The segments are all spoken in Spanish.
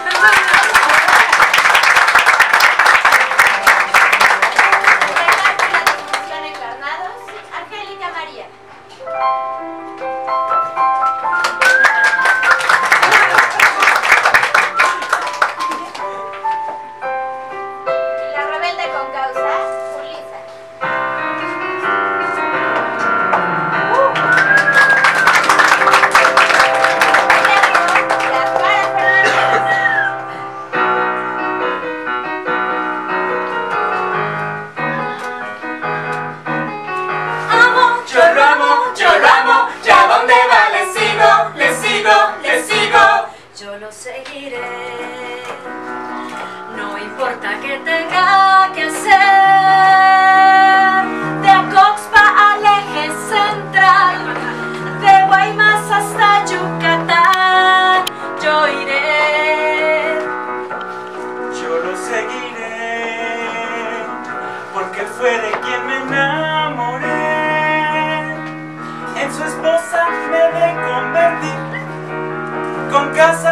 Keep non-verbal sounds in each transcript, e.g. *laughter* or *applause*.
Thank *laughs* you. Seguiré. No importa que tenga que hacer. De Acoxpa al eje central, de Guaymas hasta Yucatán, yo iré. Yo lo seguiré, porque fue de quien me enamoré. En su esposa me de convertir, con casa,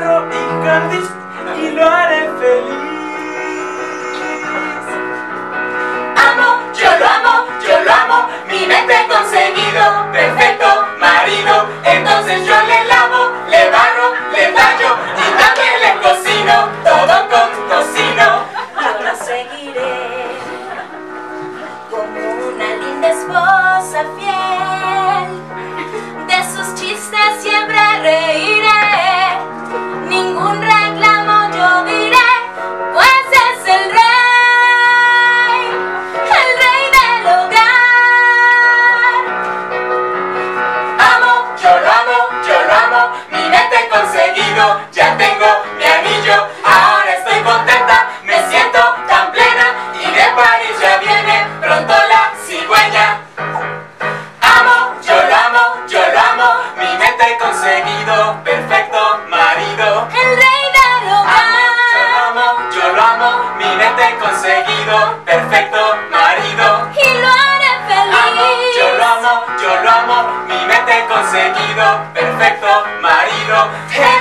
y jardín, y lo haré feliz. Amo, yo lo amo, yo lo amo, mi mente he conseguido, perfecto marido. Entonces yo le lavo, le barro, le tallo y también le cocino, todo con tocino. yo seguiré como una linda esposa fiel. Ya tengo mi anillo, ahora estoy contenta, me siento tan plena y de París ya viene pronto la cigüeña. Amo, yo lo amo, yo lo amo, mi mente he conseguido, perfecto marido. El rey del Amo, yo lo hogar amo, yo lo amo, mi mente he conseguido, perfecto marido. y lo haré Amo, yo lo feliz. amo, yo lo amo, mi mente he conseguido, perfecto marido, rey